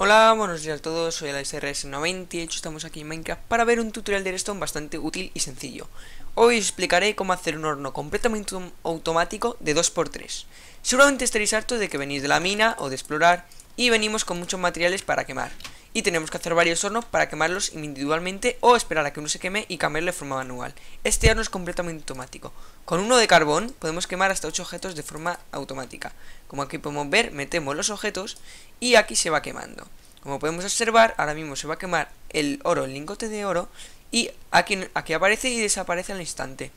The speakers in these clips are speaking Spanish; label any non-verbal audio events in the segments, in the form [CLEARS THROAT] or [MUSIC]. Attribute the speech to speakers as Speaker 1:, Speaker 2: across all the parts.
Speaker 1: Hola, buenos días a todos, soy AlexRS90 y estamos aquí en Minecraft para ver un tutorial de redstone bastante útil y sencillo. Hoy os explicaré cómo hacer un horno completamente automático de 2x3. Seguramente estaréis hartos de que venís de la mina o de explorar y venimos con muchos materiales para quemar y tenemos que hacer varios hornos para quemarlos individualmente o esperar a que uno se queme y cambiarlo de forma manual. Este horno es completamente automático. Con uno de carbón podemos quemar hasta 8 objetos de forma automática. Como aquí podemos ver, metemos los objetos y aquí se va quemando. Como podemos observar, ahora mismo se va a quemar el oro, el lingote de oro y aquí, aquí aparece y desaparece al instante.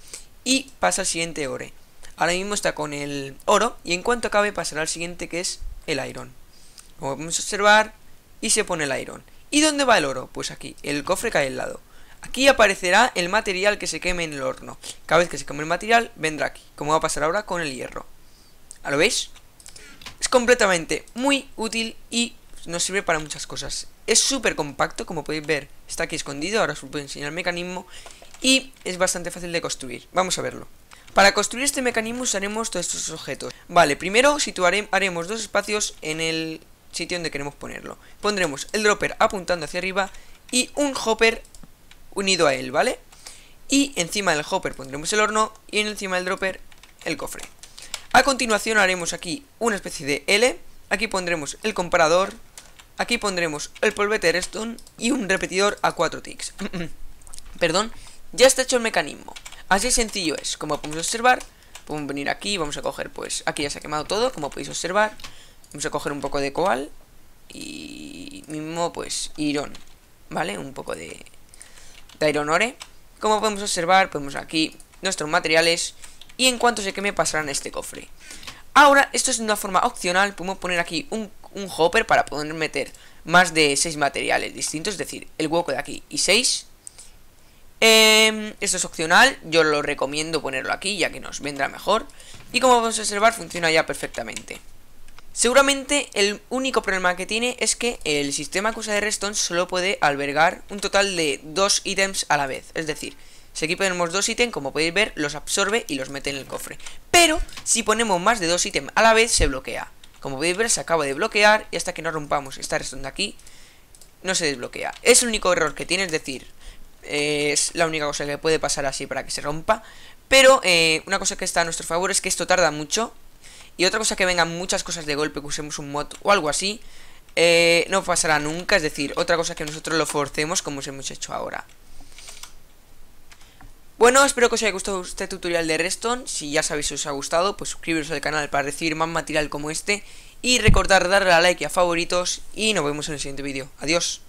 Speaker 1: Y pasa al siguiente ore. Ahora mismo está con el oro y en cuanto acabe pasará al siguiente que es el iron. Como podemos observar, y se pone el iron. ¿Y dónde va el oro? Pues aquí, el cofre cae al lado. Aquí aparecerá el material que se queme en el horno. Cada vez que se queme el material, vendrá aquí, como va a pasar ahora con el hierro. ¿Lo veis? Es completamente muy útil y nos sirve para muchas cosas. Es súper compacto, como podéis ver, está aquí escondido, ahora os puedo enseñar el mecanismo. Y es bastante fácil de construir. Vamos a verlo. Para construir este mecanismo usaremos todos estos objetos. Vale, primero situaremos dos espacios en el sitio donde queremos ponerlo. Pondremos el dropper apuntando hacia arriba y un hopper unido a él, ¿vale? Y encima del hopper pondremos el horno y encima del dropper el cofre. A continuación haremos aquí una especie de L, aquí pondremos el comparador, aquí pondremos el polvete redstone y un repetidor a 4 ticks. [CLEARS THROAT] Perdón, ya está hecho el mecanismo. Así sencillo es, como podemos observar, podemos venir aquí, vamos a coger pues, aquí ya se ha quemado todo, como podéis observar, Vamos a coger un poco de coal y mismo pues iron, ¿vale? Un poco de, de iron ore. Como podemos observar, ponemos aquí nuestros materiales y en cuanto se queme pasarán este cofre. Ahora, esto es de una forma opcional, podemos poner aquí un, hopper para poder meter más de 6 materiales distintos, es decir, el hueco de aquí y 6. Em, esto es opcional, yo lo recomiendo ponerlo aquí ya que nos vendrá mejor. Y como podemos observar funciona ya perfectamente. Seguramente el único problema que tiene es que el sistema cosa de redstone solo puede albergar un total de dos ítems a la vez. Es decir, si aquí ponemos dos ítems, como podéis ver, los absorbe y los mete en el cofre. Pero si ponemos más de dos ítems a la vez, se bloquea. Como podéis ver, se acaba de bloquear y hasta que no rompamos esta redstone de aquí, no se desbloquea. Es el único error que tiene, es decir, es la única cosa que puede pasar así para que se rompa. Pero eh, una cosa que está a nuestro favor es que esto tarda mucho y otra cosa que vengan muchas cosas de golpe, que usemos un mod o algo así, eh, no pasará nunca. Es decir, otra cosa que nosotros lo forcemos como hemos hecho ahora. Bueno, espero que os haya gustado este tutorial de Reston. Si ya sabéis si os ha gustado, pues suscribiros al canal para recibir más material como este. Y recordar darle a like y a favoritos. Y nos vemos en el siguiente vídeo. Adiós.